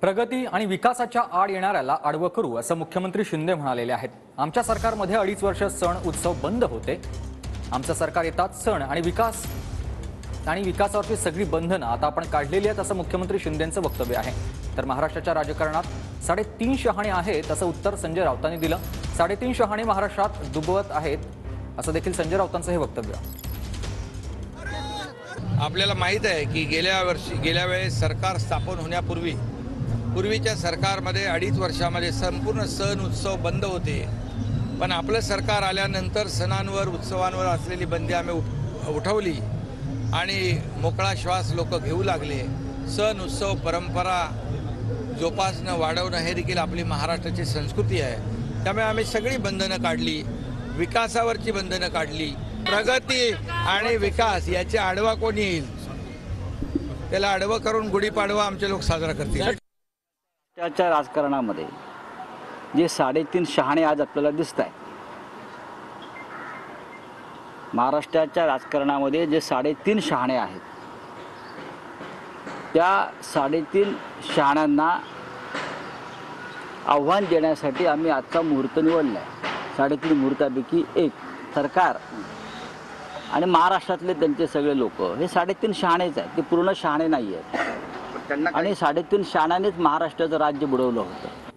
प्रगती आणि विकासाच्या आड येणाऱ्याला आडवं करू असं मुख्यमंत्री शिंदे म्हणालेले आहेत. आमच्या सरकारमध्ये अडीच वर्ष सण उत्सव बंद होते. आमचं सरकार येतात सण आणि विकास आणि विकासावरची सगळी बंधनं आता आपण काढलेली आहेत असं मुख्यमंत्री शिंदेंचं वक्तव्य आहे. तर महाराष्ट्राच्या राजकारणात साडेतीन शहाणे आहेत असं उत्तर संजय राऊतांनी दिलं. साडेतीन शहाणे महाराष्ट्रात दुबवत आहेत असं देखील संजय राऊतांचं हे वक्तव्य. आपल्याला माहीत आहे की गेल्या वर्षी गेल्या वेळेस सरकार स्थापन होण्यापूर्वी पूर्वीच्या सरकारमध्ये अडीच वर्षामध्ये संपूर्ण सण उत्सव बंद होते. पण आपलं सरकार आल्यानंतर सणांवर उत्सवांवर असलेली बंदी आम्ही उठ उठवली. आणि मोकळा श्वास लोक घेऊ लागले. सण उत्सव परंपरा जोपासणं वाढवणं हे देखील आपली महाराष्ट्राची संस्कृती आहे. त्यामुळे आम्ही सगळी बंधनं काढली. विकासावरची बंधनं काढली. प्रगती आणि विकास याचे आडवा कोण येईल? त्याला आडवं करून गुढीपाडवा आमचे लोक साजरा करतील. त्याच्या राजकारणामध्ये जे साडेतीन शहाणे आज आपल्याला दिसत आहे महाराष्ट्राच्या राजकारणामध्ये जे साडेतीन शहाणे आहेत त्या साडेतीन शहाण्यांना आव्हान देण्यासाठी आम्ही आजचा मुहूर्त निवडला आहे साडेतीन मुहूर्तापैकी एक सरकार आणि महाराष्ट्रातले त्यांचे सगळे लोक हे साडेतीन शहाणेच आहेत. ते पूर्ण शहाणे नाही आहेत आणि साडेतीन शहाण्यानेच महाराष्ट्राचं राज्य बुडवलं होतं.